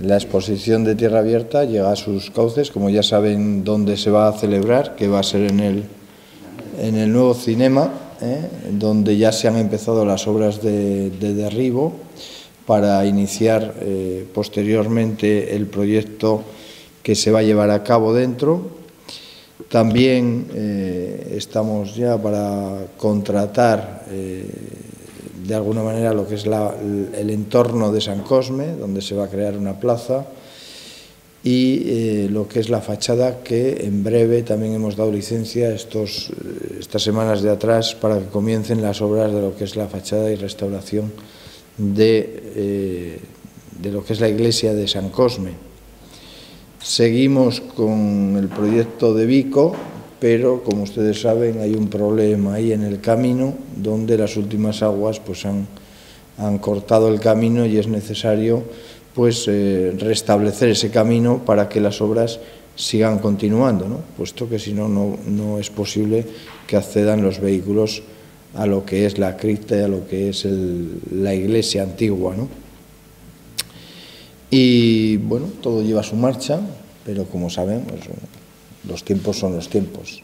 La exposición de Tierra Abierta llega a sus cauces, como ya saben dónde se va a celebrar, que va a ser en el, en el nuevo cinema, ¿eh? donde ya se han empezado las obras de, derribo para iniciar eh, posteriormente el proyecto que se va a llevar a cabo dentro. También eh, estamos ya para contratar de alguna manera lo que es el entorno de San Cosme, donde se va a crear una plaza, y eh, lo que es la fachada, que en breve también hemos dado licencia estos, eh, estas semanas de atrás para que comiencen las obras de lo que es la fachada y restauración de, eh, de lo que es la iglesia de San Cosme. Seguimos con el proyecto de Vico, pero como ustedes saben hay un problema ahí en el camino donde las últimas aguas pues han, han cortado el camino y es necesario pues eh, restablecer ese camino para que las obras sigan continuando, ¿no? puesto que si no, no es posible que accedan los vehículos a lo que es la cripta y a lo que es la iglesia antigua. ¿no? Y bueno, todo lleva su marcha, pero como saben, los tiempos son los tiempos.